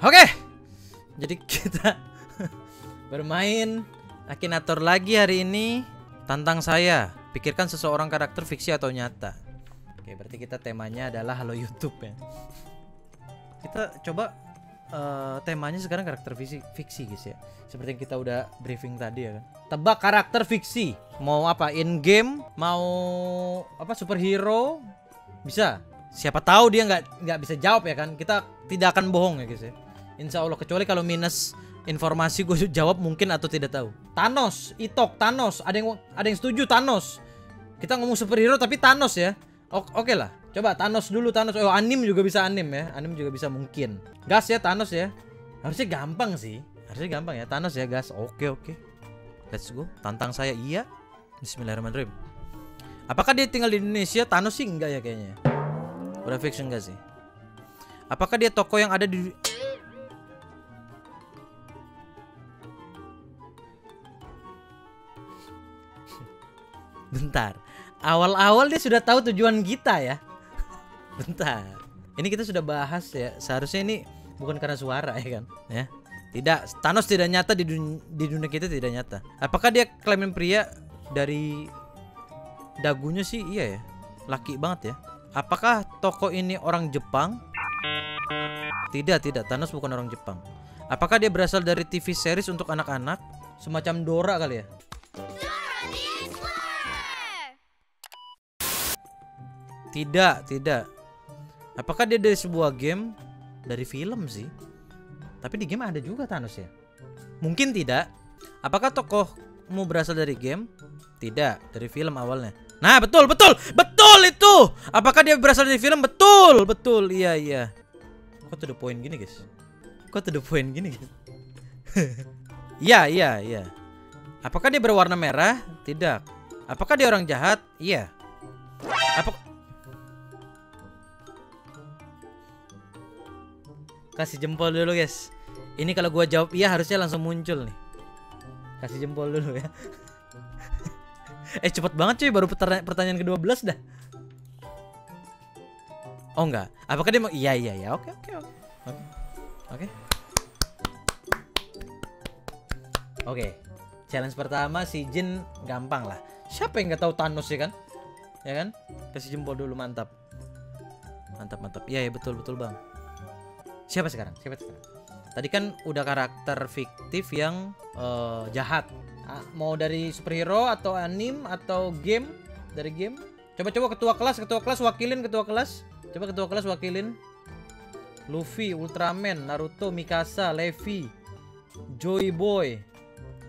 Oke. Jadi kita bermain Akinator lagi hari ini. Tantang saya, pikirkan seseorang karakter fiksi atau nyata. Oke, berarti kita temanya adalah halo YouTube ya. Kita coba eh, temanya sekarang karakter fiksi, fiksi guys ya. Seperti yang kita udah briefing tadi ya kan. Tebak karakter fiksi. Mau apa? In game, mau apa superhero? Bisa. Siapa tahu dia nggak nggak bisa jawab ya kan. Kita tidak akan bohong ya guys ya. Insya Allah kecuali kalau minus informasi gue jawab mungkin atau tidak tahu. Thanos, Itok, Thanos. Ada yang ada yang setuju Thanos. Kita ngomong superhero tapi Thanos ya. Oke lah. Coba Thanos dulu Thanos. Oh, anim juga bisa anim ya. Anim juga bisa mungkin. Gas ya Thanos ya. Harusnya gampang sih. Harusnya gampang ya Thanos ya gas. Oke oke. Let's go. Tantang saya iya. Bismillahirrahmanirrahim. Apakah dia tinggal di Indonesia? Thanos sih enggak ya kayaknya. Udah fix enggak sih? Apakah dia toko yang ada di Bentar. Awal-awal dia sudah tahu tujuan kita ya. Bentar. Ini kita sudah bahas ya. Seharusnya ini bukan karena suara ya kan, ya. Tidak, Thanos tidak nyata di dunia, di dunia kita tidak nyata. Apakah dia kelamin pria dari dagunya sih iya ya. Laki banget ya. Apakah toko ini orang Jepang? Tidak, tidak. Thanos bukan orang Jepang. Apakah dia berasal dari TV series untuk anak-anak? Semacam Dora kali ya? Tidak, tidak. Apakah dia dari sebuah game? Dari film sih. Tapi di game ada juga Thanos ya. Mungkin tidak. Apakah tokohmu berasal dari game? Tidak, dari film awalnya. Nah, betul, betul, betul itu. Apakah dia berasal dari film? Betul, betul. Iya, iya. Kok to the point gini, guys? Kok to the point gini? guys? Iya, iya, iya. Apakah dia berwarna merah? Tidak. Apakah dia orang jahat? Iya. Apa Kasih jempol dulu, guys. Ini kalau gua jawab iya harusnya langsung muncul nih. Kasih jempol dulu ya. eh cepet banget cuy baru pertanya- pertanyaan ke-12 dah. Oh enggak. Apakah dia mau Iya iya iya. Oke oke oke. Oke. Oke. Oke. Challenge pertama si Jin gampang lah. Siapa yang nggak tahu Thanos ya kan? Ya kan? Kasih jempol dulu mantap. Mantap mantap. Iya ya betul betul bang. Siapa sekarang? Siapa sekarang? Tadi kan udah karakter fiktif yang eh, jahat. Ah, mau dari superhero atau anim atau game? Dari game? Coba coba ketua kelas, ketua kelas wakilin ketua kelas. Coba ketua kelas wakilin. Luffy, Ultraman, Naruto, Mikasa, Levi, Joy Boy,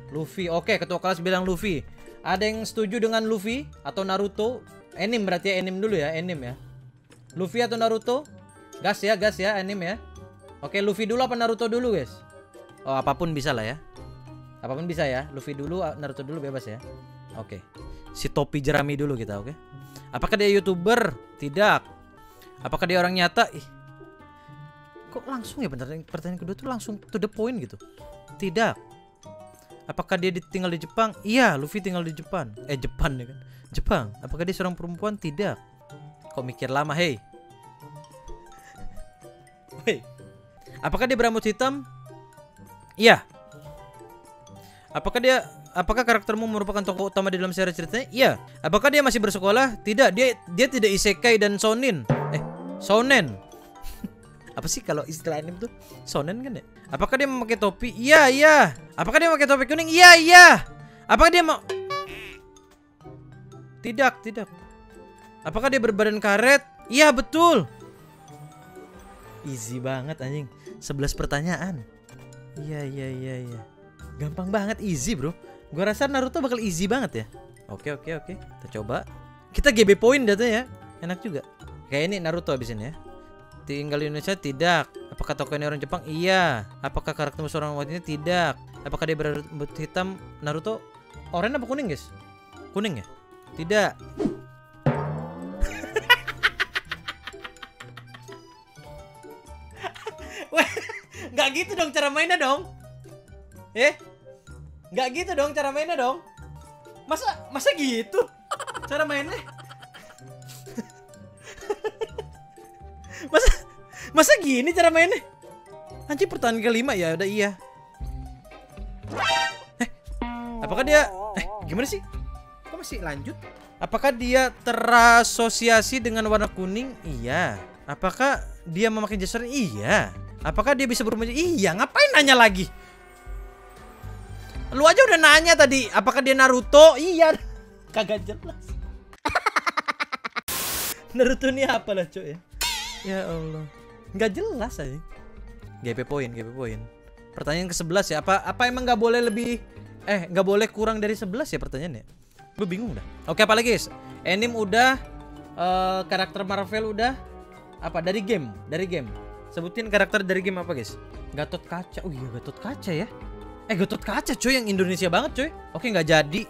Luffy. Oke, ketua kelas bilang Luffy. Ada yang setuju dengan Luffy atau Naruto? Anim berarti ya, anim dulu ya, anim ya. Luffy atau Naruto? Gas ya, gas ya, anim ya. Oke, Luffy dulu apa Naruto dulu, guys? Oh, apa pun bisa lah ya. Apa pun bisa ya. Luffy dulu, Naruto dulu bebas ya. Oke. Si topi jerami dulu kita, oke? Apakah dia YouTuber? Tidak. Apakah dia orang nyata? Ih. Kok langsung ya bentar pertanyaan kedua tuh langsung to the point gitu. Tidak. Apakah dia di- tinggal di Jepang? Iya, Luffy tinggal di Jepang. Eh, Jepang ya kan. Jepang. Apakah dia seorang perempuan? Tidak. Kok mikir lama, hei? Hei. Apakah dia berambut hitam? Iya. Apakah dia apakah karaktermu merupakan tokoh utama di dalam seri ceritanya? Iya. Apakah dia masih bersekolah? Tidak. Dia dia tidak isekai dan shonen. Eh, shonen. Apa sih kalau istilah anime tuh? Shonen kan ya? Apakah dia memakai topi? Iya, iya. Apakah dia memakai topi kuning? Iya, iya. Apakah dia mau Tidak, tidak. Apakah dia berbadan karet? Iya, betul. Easy banget anjing. 11 pertanyaan. Iya, iya, iya, iya. Gampang banget easy, Bro. Gua rasa Naruto bakal easy banget ya. Oke, oke, oke. Kita coba. Kita GB point datanya ya. Enak juga. Kayak ini Naruto abis ini ya. Tinggal di Indonesia tidak. Apakah tokoh ini orang Jepang? Iya. Apakah karakter seorang wanita? Tidak. Apakah dia berambut hitam? Naruto oranye apa kuning, guys? Kuning ya? Tidak. Gitu dong cara mainnya dong. Eh? Nggak gitu dong cara mainnya dong. Masa masa gitu? Cara mainnya? masa masa gini cara mainnya? Anjing pertanyaan kelima ya udah iya. Eh, apakah dia eh gimana sih? Kok masih lanjut? Apakah dia terasosiasi dengan warna kuning? Iya. Apakah dia memakai jasar? Iya. Apakah dia bisa berubah? Iya. Ngapain nanya lagi? Lu aja udah nanya tadi. Apakah dia Naruto? Iya. Kagak jelas. Naruto ini apa lah cuy ya? Ya Allah. Nggak jelas aja. GP poin, GP poin. Pertanyaan ke-11 ya. Apa apa emang nggak boleh lebih eh nggak boleh kurang dari 11 ya pertanyaannya? Gue bingung dah. Oke, apa lagi, guys? Anime udah eh, karakter Marvel udah apa dari game, dari game. Sebutin karakter dari game apa, guys? Gatot Kaca. Oh iya, Gatot Kaca ya. Eh, Gatot Kaca cuy yang Indonesia banget cuy. Oke, nggak jadi.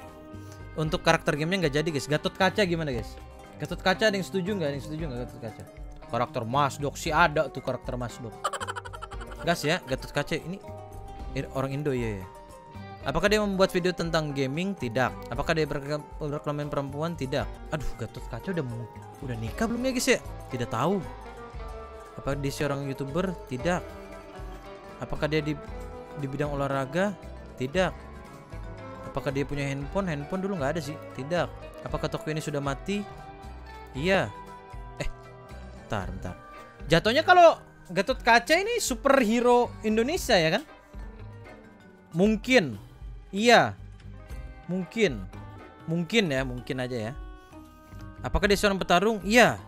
Untuk karakter gamenya nggak jadi, guys. Gatot Kaca gimana, guys? Gatot Kaca ada yang setuju nggak? Ada yang setuju nggak Gatot Kaca? Karakter Masdok sih ada tuh karakter Masdok. Gas ya, Gatot Kaca ini orang Indo ya. ya. Apakah dia membuat video tentang gaming? Tidak. Apakah dia berke- berkelamin perempuan? Tidak. Aduh, Gatot Kaca udah udah nikah belum ya guys ya? Tidak tahu. Apakah dia seorang youtuber? Tidak. Apakah dia di di bidang olahraga? Tidak. Apakah dia punya handphone? Handphone dulu nggak ada sih. Tidak. Apakah toko ini sudah mati? Iya. Eh, bentar, bentar. Jatuhnya kalau Gatot Kaca ini superhero Indonesia ya kan? Mungkin. Iya. Mungkin. Mungkin ya, mungkin aja ya. Apakah dia seorang petarung? Iya.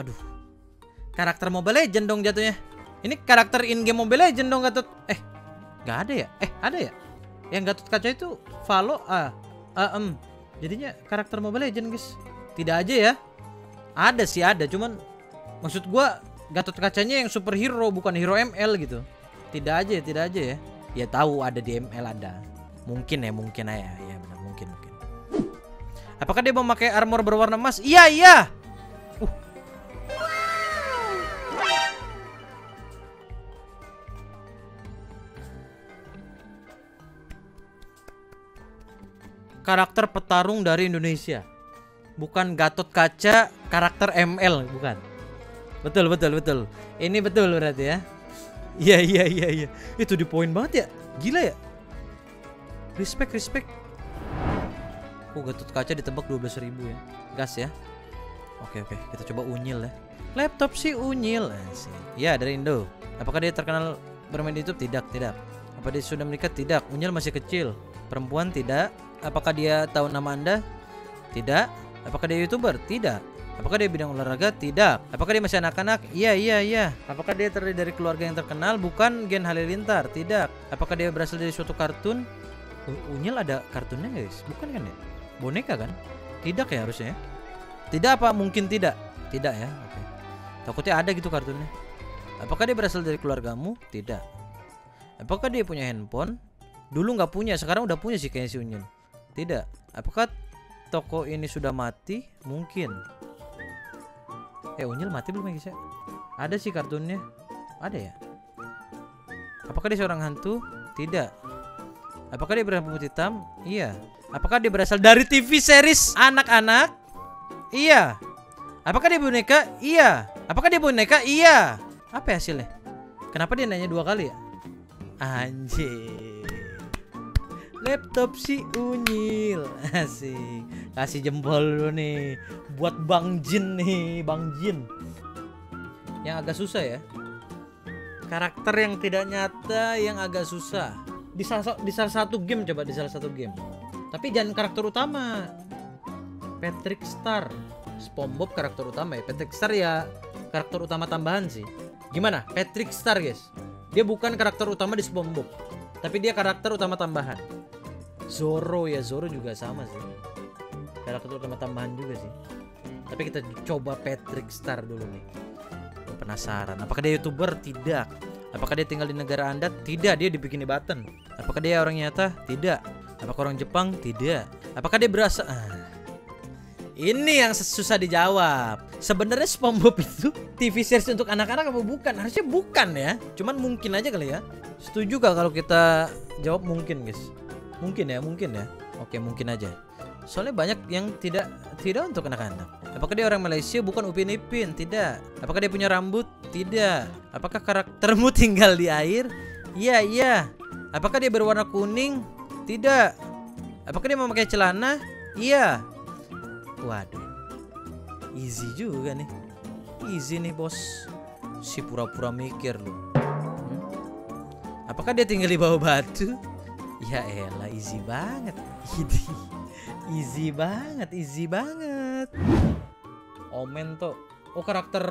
Aduh. Karakter Mobile Legend dong jatuhnya. Ini karakter in game Mobile Legend dong Gatot. Eh, nggak ada ya? Eh, ada ya? Yang Gatot Kaca itu Valo ah, ah, em. Jadinya karakter Mobile Legend, guys. Tidak aja ya. Ada sih ada, cuman maksud gua Gatot Kacanya yang superhero bukan hero ML gitu. Tidak aja, tidak aja ya. Ya tahu ada di ML ada. Mungkin ya, mungkin aja. Ya benar, mungkin mungkin. Apakah dia memakai armor berwarna emas? Iya, iya. Karakter petarung dari Indonesia. Bukan Gatot Kaca, karakter ML, bukan. Betul, betul, betul. Ini betul berarti ya. Iya, iya, iya, iya. Itu di poin banget ya. Gila ya. Respect, respect. Oh, Gatot Kaca ditebak 12.000 ya. Gas ya. Oke, oke. Kita coba unyil ya. Laptop sih unyil. Ya, dari Indo. Apakah dia terkenal bermain di YouTube? Tidak, tidak. Apa dia sudah menikah? Tidak. Unyil masih kecil. Perempuan? Tidak. Apakah dia tahu nama Anda? Tidak. Apakah dia YouTuber? Tidak. Apakah dia bidang olahraga? Tidak. Apakah dia masih anak-anak? Iya, iya, iya. Apakah dia terdiri dari keluarga yang terkenal? Bukan Gen Halilintar. Tidak. Apakah dia berasal dari suatu kartun? Unyil ada kartunnya guys? Bukan kan ya? Boneka kan? Tidak ya harusnya ya? Tidak apa? Mungkin tidak. Tidak ya? Oke. Takutnya ada gitu kartunnya. Apakah dia berasal dari keluargamu? Tidak. Apakah dia punya handphone? Dulu nggak punya, sekarang udah punya sih kayaknya si Unyil. Tidak. Apakah toko ini sudah mati? Mungkin. Eh Unyil mati belum ya guys ya? Ada sih kartunnya. Ada ya? Apakah dia seorang hantu? Tidak. Apakah dia berambut hitam? Iya. Apakah dia berasal dari TV series anak-anak? Iya. Apakah dia boneka? Iya. Apakah dia boneka? Iya. Apa ya hasilnya? Kenapa dia nanya dua kali ya? Anjir. Laptop si Unyil. Asik. Kasih jempol dulu nih. Buat Bang Jin nih Bang Jin. Yang agak susah ya? Karakter yang tidak nyata Yang agak susah. Di salah, di salah satu game coba Di salah satu game. Tapi jangan karakter utama. Patrick Star. SpongeBob karakter utama ya. Patrick Star ya Karakter utama tambahan sih. Gimana? Patrick Star guys. Dia bukan karakter utama di SpongeBob Tapi dia karakter utama tambahan Zoro ya Zoro juga sama sih. Karakter utama tambahan juga sih. Tapi kita coba Patrick Star dulu nih. Penasaran apakah dia youtuber? Tidak. Apakah dia tinggal di negara anda? Tidak dia dibikin di Button. Apakah dia orang nyata? Tidak. Apakah orang Jepang? Tidak. Apakah dia berasa? Ah. ini yang susah dijawab. Sebenarnya SpongeBob itu TV series untuk anak-anak apa bukan? Harusnya bukan ya. Cuman mungkin aja kali ya. Setuju gak kalau kita jawab mungkin guys Mungkin ya, mungkin ya. Oke, mungkin aja. Soalnya banyak yang tidak tidak untuk anak-anak. Apakah dia orang Malaysia bukan Upin Ipin? Tidak. Apakah dia punya rambut? Tidak. Apakah karaktermu tinggal di air? Iya, iya. Apakah dia berwarna kuning? Tidak. Apakah dia memakai celana? Iya. Waduh. Easy juga nih. Easy nih, Bos. Si pura-pura mikir loh. Hmm? Apakah dia tinggal di bawah batu? Ya elah, easy banget. Easy banget, easy banget. Omen tuh. Oh karakter.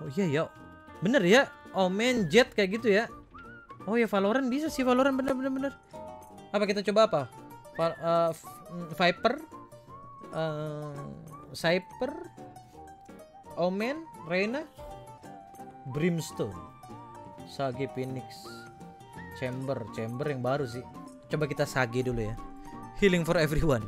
Oh iya ya. Bener ya. Omen Jet kayak gitu ya. Oh ya Valorant bisa sih Valorant bener bener bener. Apa kita coba apa? Va uh, Viper, uh, Cyper, Omen, Reina, Brimstone, Sage Phoenix, Chamber, Chamber yang baru sih. Coba kita Sage dulu ya. Healing for everyone.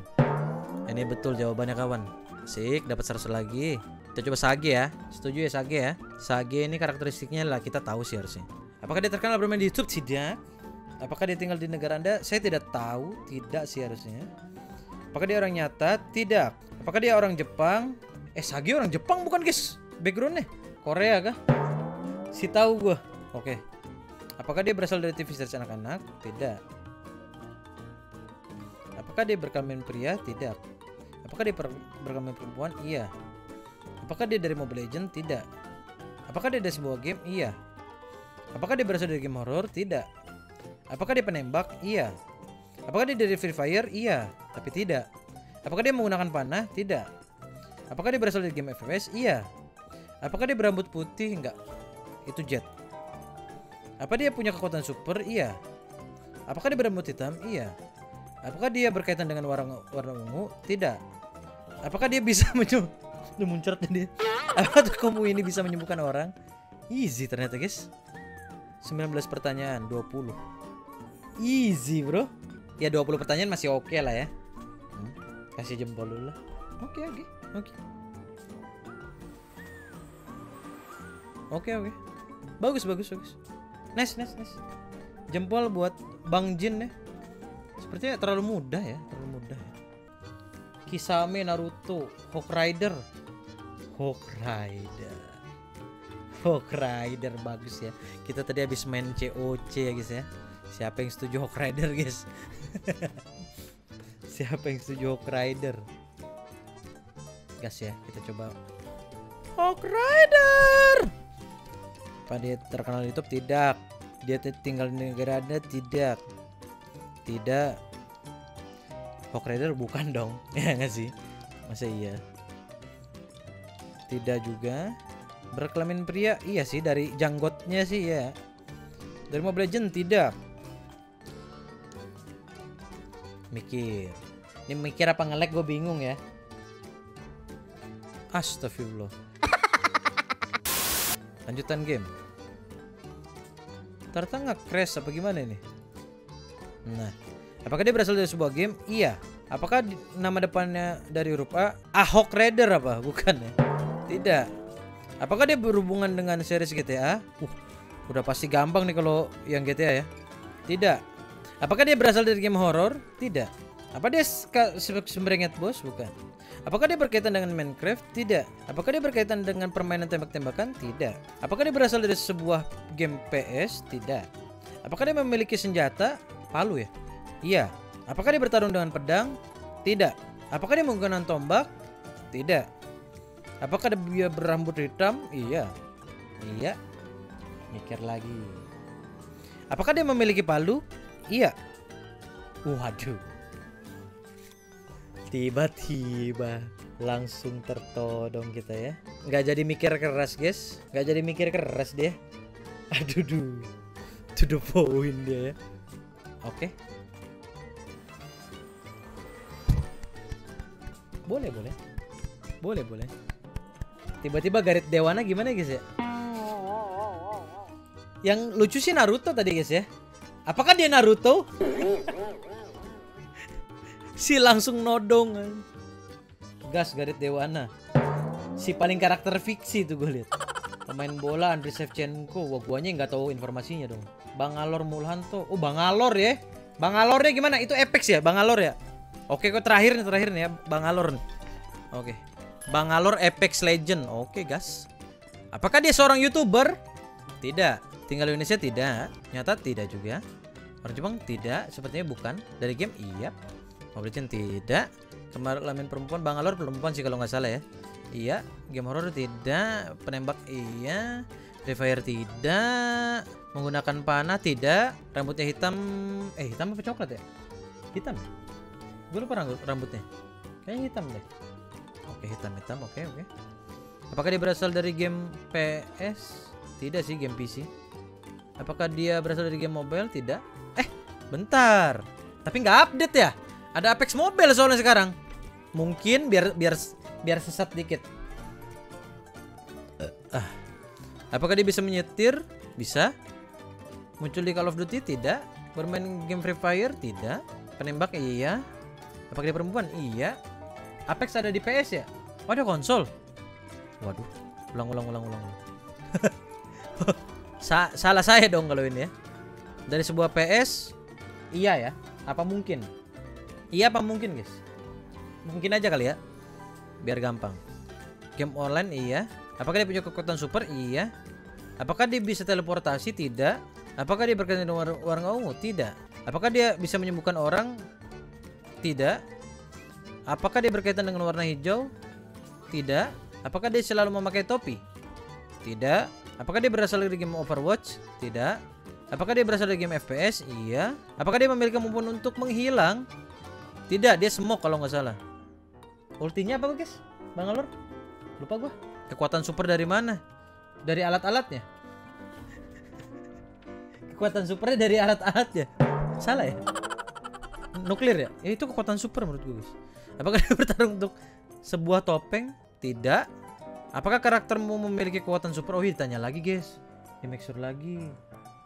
Ini betul jawabannya kawan. Sik, dapat 100 lagi. Kita coba Sage ya. Setuju ya Sage ya? Sage ini karakteristiknya lah kita tahu sih harusnya. Apakah dia terkenal bermain di YouTube? Tidak. Apakah dia tinggal di negara Anda? Saya tidak tahu. Tidak sih harusnya. Apakah dia orang nyata? Tidak. Apakah dia orang Jepang? Eh, Sage orang Jepang bukan, guys? Backgroundnya Korea kah? Si tahu gua. Oke. Apakah dia berasal dari TV series anak-anak? Tidak. Apakah dia berkelamin pria? Tidak. Apakah dia berkelamin perempuan? Iya. Apakah dia dari Mobile Legend? Tidak. Apakah dia dari sebuah game? Iya. Apakah dia berasal dari game horror? Tidak. Apakah dia penembak? Iya. Apakah dia dari Free Fire? Iya, tapi tidak. Apakah dia menggunakan panah? Tidak. Apakah dia berasal dari game FPS? Iya. Apakah dia berambut putih? Enggak. Itu Jet. Apa dia punya kekuatan super? Iya. Apakah dia berambut hitam? Iya. Apakah dia berkaitan dengan warna warna ungu? Tidak. Apakah dia bisa menyembuh muncrat dia? Apakah kamu ini bisa menyembuhkan orang? Easy ternyata guys. 19 pertanyaan, 20. Easy bro. Ya 20 pertanyaan masih oke okay lah ya. Hmm, kasih jempol dulu lah. Oke okay, oke okay, oke. Okay. Oke oke. Bagus bagus bagus. Nice nice nice. Jempol buat Bang Jin ya. Sepertinya terlalu mudah ya, terlalu mudah ya. Kisame Naruto, Hawk Rider. Hawk Rider. Hawk Rider bagus ya. Kita tadi habis main COC ya guys ya. Siapa yang setuju Hawk Rider guys? Siapa yang setuju Hawk Rider? Gas ya, kita coba Hawk Rider. Apa dia terkenal di YouTube? Tidak. Dia tinggal di negara Anda? Tidak. Tidak. Hawk Rider bukan dong. Ya nggak sih? Masa iya? Tidak juga. Berkelamin pria? Iya sih dari janggotnya sih ya. Dari Mobile Legend tidak. Mikir. Ini mikir apa ngelek gue bingung ya. Astagfirullah lanjutan game Ternyata crash apa gimana ini Nah, apakah dia berasal dari sebuah game? Iya. Apakah nama depannya dari huruf A? Ahok Raider apa? Bukan ya? Tidak. Apakah dia berhubungan dengan series GTA? Uh, udah pasti gampang nih kalau yang GTA ya. Tidak. Apakah dia berasal dari game horror? Tidak. Apa dia sembrenget bos? Bukan. Apakah dia berkaitan dengan Minecraft? Tidak. Apakah dia berkaitan dengan permainan tembak-tembakan? Tidak. Apakah dia berasal dari sebuah game PS? Tidak. Apakah dia memiliki senjata? Palu ya? Iya. Apakah dia bertarung dengan pedang? Tidak. Apakah dia menggunakan tombak? Tidak. Apakah dia berambut hitam? Iya. Iya. Mikir lagi. Apakah dia memiliki palu? Iya. Waduh. Tiba-tiba langsung tertodong kita ya. Nggak jadi mikir keras guys. Nggak jadi mikir keras dia. Aduh duh. To the point dia ya. Oke. Okay. Boleh, boleh. Boleh, boleh. Tiba-tiba Garit Dewana gimana guys ya? Yang lucu sih Naruto tadi guys ya. Apakah dia Naruto? Si langsung nodong. Gas Garit Dewana. Si paling karakter fiksi tuh gue lihat. Pemain bola Andriy Shevchenko. Wah, guanya nggak tahu informasinya dong. Bang Alor Mulhanto. Oh, Bang Alor ya. Bang Alornya gimana? Itu Apex ya, Bang Alor ya? Oke, kok terakhir nih, terakhir nih ya, Bang Alor nih. Oke. Bang Alor Apex Legend. Oke, gas. Apakah dia seorang YouTuber? Tidak. Tinggal di Indonesia tidak. Nyata tidak juga. Orang Jepang tidak, sepertinya bukan. Dari game iya. Mobile Legends tidak. Kemarin perempuan Bang Alor perempuan sih kalau nggak salah ya. Iya, game horror tidak, penembak iya, Free Fire tidak, menggunakan panah tidak, rambutnya hitam, eh hitam apa coklat ya? Hitam. Gue lupa rambutnya. Kayaknya hitam deh. Oke, hitam hitam. Oke, oke. Apakah dia berasal dari game PS? Tidak sih, game PC. Apakah dia berasal dari game mobile? Tidak. Eh, bentar. Tapi nggak update ya? Ada Apex Mobile soalnya sekarang. Mungkin biar biar biar sesat dikit. Uh, ah. Apakah dia bisa menyetir? Bisa. Muncul di Call of Duty? Tidak. Bermain game Free Fire? Tidak. Penembak? Iya. Apakah dia perempuan? Iya. Apex ada di PS ya? Oh ada konsol. Waduh. Ulang ulang ulang ulang. Sa salah saya dong kalau ini ya. Dari sebuah PS iya ya? Apa mungkin? Iya apa mungkin, guys? Mungkin aja kali ya. Biar gampang. Game online iya. Apakah dia punya kekuatan super? Iya. Apakah dia bisa teleportasi? Tidak. Apakah dia berkaitan dengan war warna ungu? Tidak. Apakah dia bisa menyembuhkan orang? Tidak. Apakah dia berkaitan dengan warna hijau? Tidak. Apakah dia selalu memakai topi? Tidak. Apakah dia berasal dari game Overwatch? Tidak. Apakah dia berasal dari game FPS? Iya. Apakah dia memiliki kemampuan untuk menghilang? Tidak, dia smoke kalau nggak salah. Ultinya apa guys? Bang Alor? Lupa gua. Kekuatan super dari mana? Dari alat-alatnya. Kekuatan supernya dari alat-alatnya. Salah ya? Nuklir ya? ya? Itu kekuatan super menurut gue guys. Apakah dia bertarung untuk sebuah topeng? Tidak. Apakah karaktermu memiliki kekuatan super? Oh, ditanya lagi guys. Di sure lagi.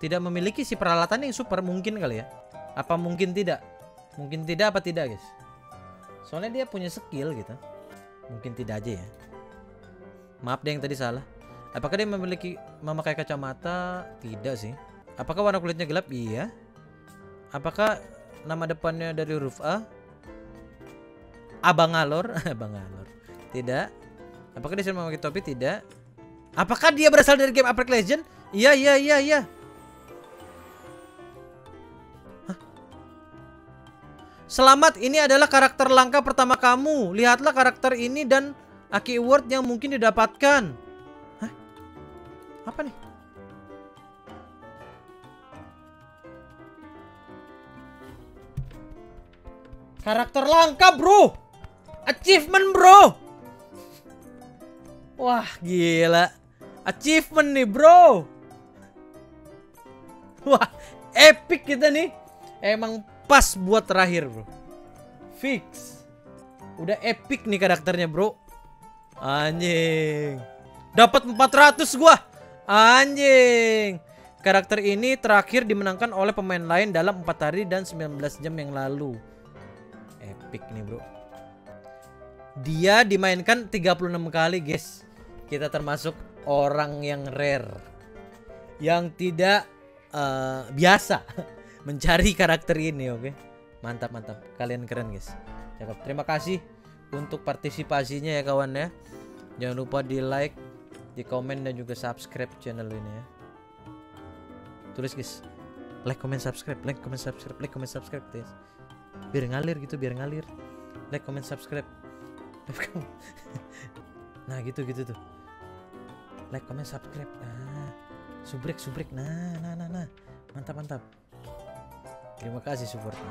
Tidak memiliki si peralatan yang super mungkin kali ya? Apa mungkin tidak? Mungkin tidak apa tidak guys Soalnya dia punya skill gitu Mungkin tidak aja ya Maaf deh yang tadi salah Apakah dia memiliki memakai kacamata? Tidak sih Apakah warna kulitnya gelap? Iya Apakah nama depannya dari huruf A? Abang Alor? Abang Alor Tidak Apakah dia memakai topi? Tidak Apakah dia berasal dari game Apex Legend? Iya iya iya iya Selamat, ini adalah karakter langka pertama kamu. Lihatlah karakter ini dan Aki Award yang mungkin didapatkan. Hah? Apa nih? Karakter langka, bro. Achievement, bro. Wah, gila. Achievement nih, bro. Wah, epic kita nih. Emang pas buat terakhir bro. Fix. Udah epic nih karakternya bro. Anjing. Dapat 400 gua. Anjing. Karakter ini terakhir dimenangkan oleh pemain lain dalam 4 hari dan 19 jam yang lalu. Epic nih bro. Dia dimainkan 36 kali guys. Kita termasuk orang yang rare. Yang tidak uh, biasa mencari karakter ini oke? Mantap mantap. Kalian keren guys. Cakep. Terima kasih untuk partisipasinya ya kawan ya. Jangan lupa di like di komen dan juga subscribe channel ini ya. Tulis guys. Like comment subscribe. Like comment subscribe. Like comment subscribe guys. Biar ngalir gitu biar ngalir. Like comment subscribe. Nah gitu gitu tuh. Like comment subscribe. Nah subrek subrek. Nah nah nah nah. Mantap mantap Terima kasih supportnya.